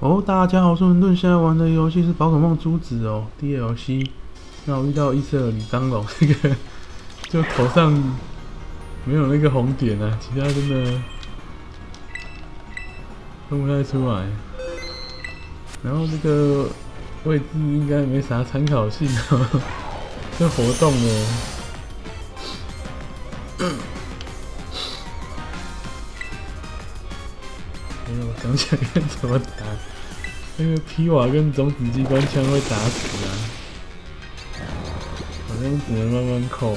哦，大家好，我是文顿，现在玩的游戏是宝可梦珠子哦，DLC。那我遇到异色李刚龙，那 个就头上没有那个红点啊，其他真的分不太出来。然后这个位置应该没啥参考性哦，这活动哦。我想想看怎么打。那个皮瓦跟种子机关枪会打死啊，好像只能慢慢扣。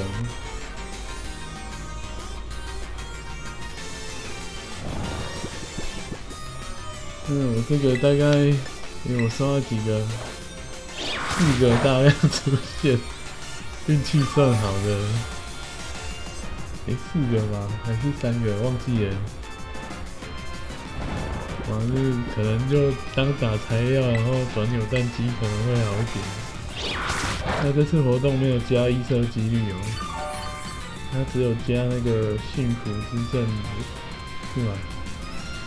嗯，我这个大概因为我刷了几个，四个大量出现，运气算好的，诶，四个吗？还是三个？忘记了。反正可能就当打材料，然后转扭蛋机可能会好一点。那这次活动没有加一色几率哦，它只有加那个幸福之证，是吧？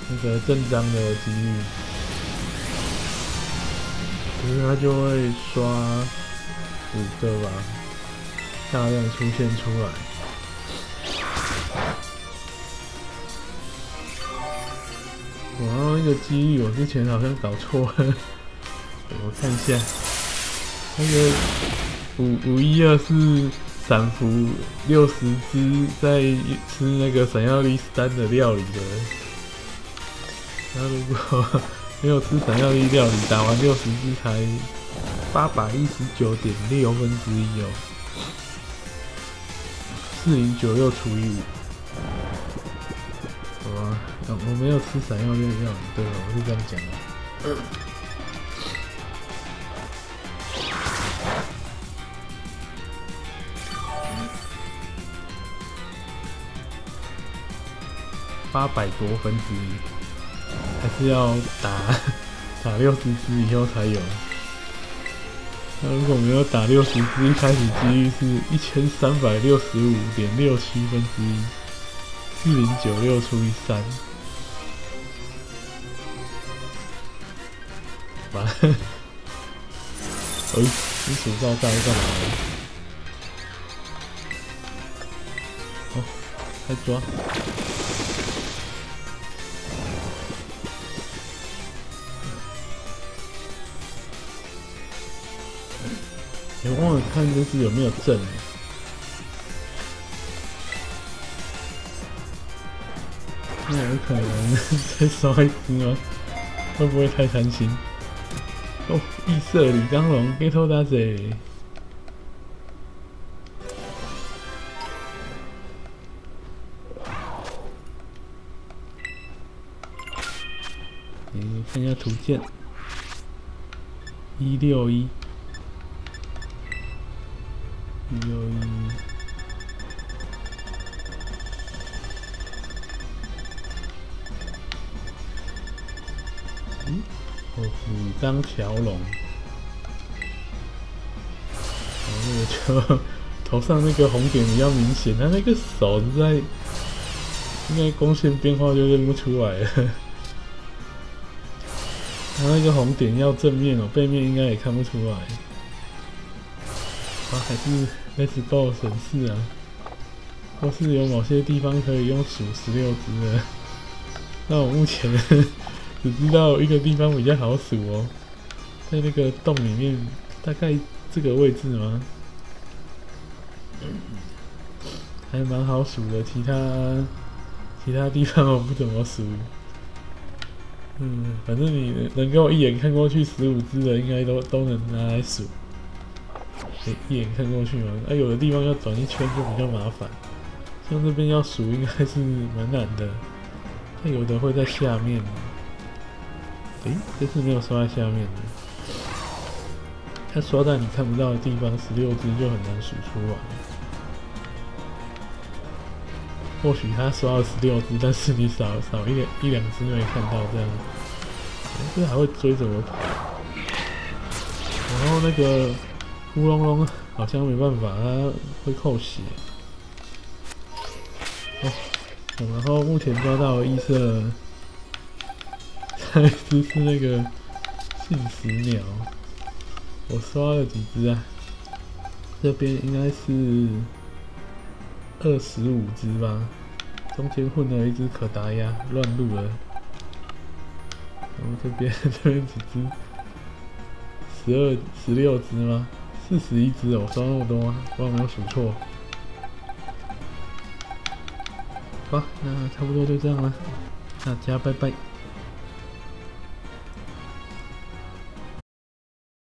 那个正章的几率，可是它就会刷五个吧，大量出现出来。然后那个机遇，我之前好像搞错了，我看一下，那个五五一二是散服六十只在吃那个闪耀力三的料理的，那如果 没有吃闪耀力料理，打完六十只才八百一十九点六分之一哦，四零九六除以五。我我没有吃闪耀力药，对吧？我是这样讲的。八百多分之一，还是要打 打六十只以后才有。那如果没有打六十只，一开始几率是一千三百六十五点六七分之一，四零九六除以三。完 哎，你手照在干嘛？哦，开抓！我忘了看这是有没有正。那有可能再刷一次吗？会不会太贪心？哦，异色李刚龙，get 到大嘴。嗯，看一下图鉴，一六一，一六一，五张条龙，哦，那个就头上那个红点比较明显，他那个手在，应该光线变化就认不出来了。他那个红点要正面哦，背面应该也看不出来。啊，还是 S 够神似啊，或是有某些地方可以用数十六只的。那我目前。只知道一个地方比较好数哦，在那个洞里面，大概这个位置吗？还蛮好数的，其他其他地方我不怎么数。嗯，反正你能够一眼看过去十五只的，应该都都能拿来数。一眼看过去嘛，啊，有的地方要转一圈就比较麻烦，像这边要数应该是蛮难的，它有的会在下面。诶，这次没有刷在下面的，它刷在你看不到的地方，十六只就很难数出来。或许他刷了十六只，但是你少少一两一两只没看到这样，这还会追着我跑。然后那个乌龙龙好像没办法，它会扣血。哦，然后目前抓到异色。一只是那个信使鸟，我刷了几只啊？这边应该是二十五只吧，中间混了一只可达鸭，乱入了。然后这边 这边几只，十二、十六只吗？四十一只，我刷那么多吗？我有没有数错？好，那差不多就这样了，大家拜拜。